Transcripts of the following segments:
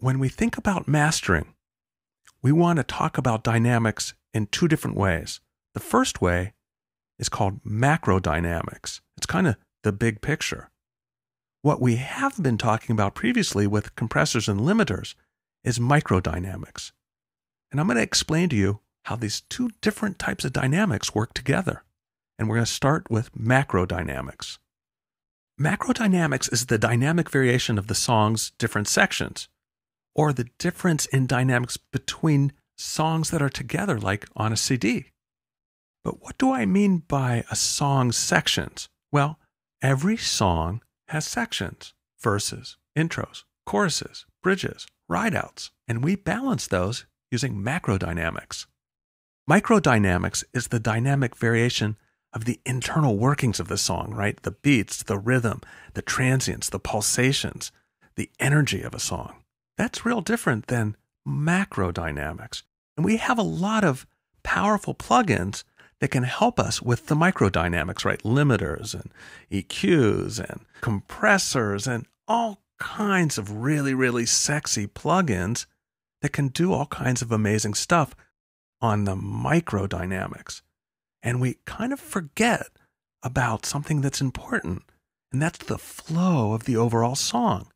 when we think about mastering, we want to talk about dynamics in two different ways. The first way is called macro dynamics. It's kind of the big picture. What we have been talking about previously with compressors and limiters is microdynamics. And I'm going to explain to you how these two different types of dynamics work together. And we're going to start with macro dynamics. Macro dynamics is the dynamic variation of the song's different sections, or the difference in dynamics between songs that are together, like on a CD. But what do I mean by a song's sections? Well, every song has sections, verses, intros, choruses, bridges, rideouts, and we balance those using macro dynamics. Microdynamics is the dynamic variation of the internal workings of the song, right? The beats, the rhythm, the transients, the pulsations, the energy of a song. That's real different than macro dynamics. And we have a lot of powerful plugins that can help us with the microdynamics, right? Limiters and EQs and compressors and all kinds of really, really sexy plugins that can do all kinds of amazing stuff on the microdynamics. And we kind of forget about something that's important, and that's the flow of the overall song.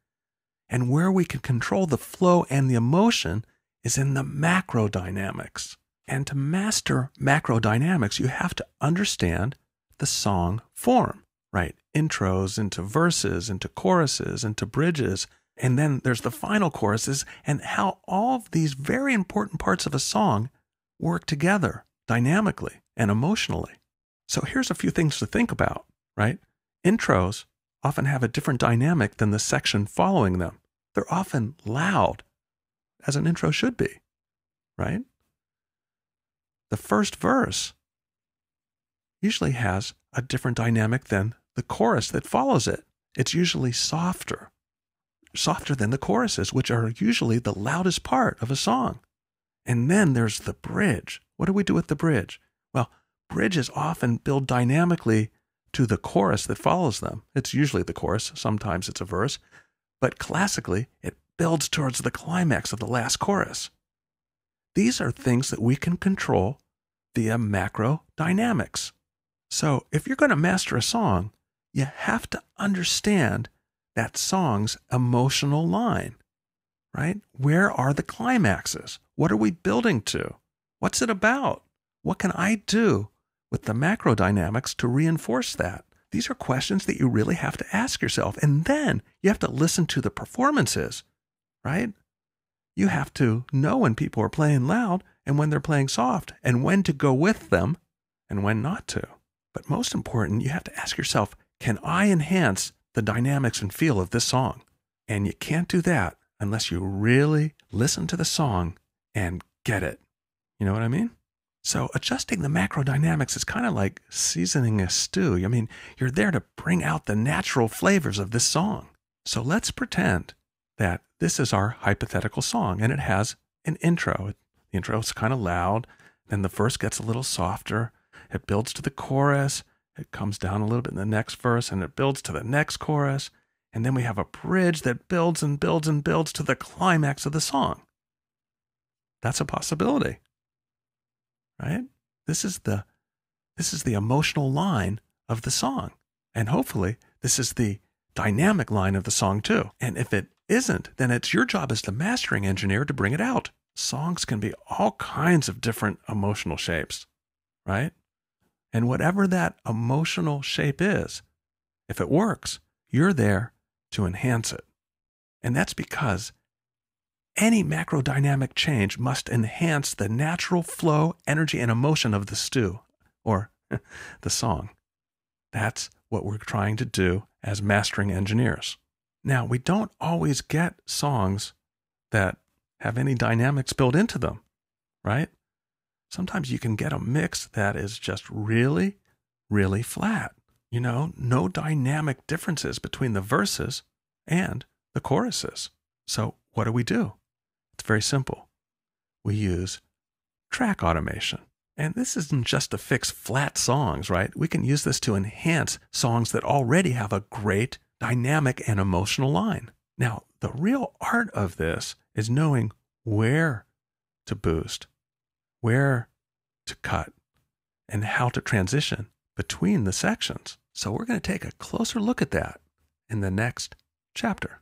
And where we can control the flow and the emotion is in the macro dynamics. And to master macro dynamics, you have to understand the song form, right? Intros into verses, into choruses, into bridges. And then there's the final choruses and how all of these very important parts of a song work together dynamically and emotionally. So here's a few things to think about, right? Intros often have a different dynamic than the section following them. They're often loud, as an intro should be, right? The first verse usually has a different dynamic than the chorus that follows it. It's usually softer, softer than the choruses, which are usually the loudest part of a song. And then there's the bridge. What do we do with the bridge? Well, bridges often build dynamically to the chorus that follows them. It's usually the chorus, sometimes it's a verse, but classically, it builds towards the climax of the last chorus. These are things that we can control via macro dynamics. So, if you're going to master a song, you have to understand that song's emotional line, right? Where are the climaxes? What are we building to? What's it about? What can I do with the macro dynamics to reinforce that? These are questions that you really have to ask yourself. And then you have to listen to the performances, right? You have to know when people are playing loud and when they're playing soft and when to go with them and when not to. But most important, you have to ask yourself can I enhance the dynamics and feel of this song? And you can't do that unless you really listen to the song and get it. You know what I mean? So adjusting the macro dynamics is kind of like seasoning a stew. I mean, you're there to bring out the natural flavors of this song. So let's pretend that this is our hypothetical song and it has an intro. The intro is kind of loud, then the verse gets a little softer. It builds to the chorus. It comes down a little bit in the next verse and it builds to the next chorus. And then we have a bridge that builds and builds and builds to the climax of the song. That's a possibility. Right? This is the this is the emotional line of the song. And hopefully this is the dynamic line of the song too. And if it isn't, then it's your job as the mastering engineer to bring it out. Songs can be all kinds of different emotional shapes, right? And whatever that emotional shape is, if it works, you're there to enhance it. And that's because any macrodynamic change must enhance the natural flow, energy, and emotion of the stew or the song. That's what we're trying to do as mastering engineers. Now, we don't always get songs that have any dynamics built into them, right? Sometimes you can get a mix that is just really, really flat. You know, no dynamic differences between the verses and the choruses. So, what do we do? It's very simple. We use track automation. And this isn't just to fix flat songs, right? We can use this to enhance songs that already have a great dynamic and emotional line. Now, The real art of this is knowing where to boost, where to cut, and how to transition between the sections. So we're going to take a closer look at that in the next chapter.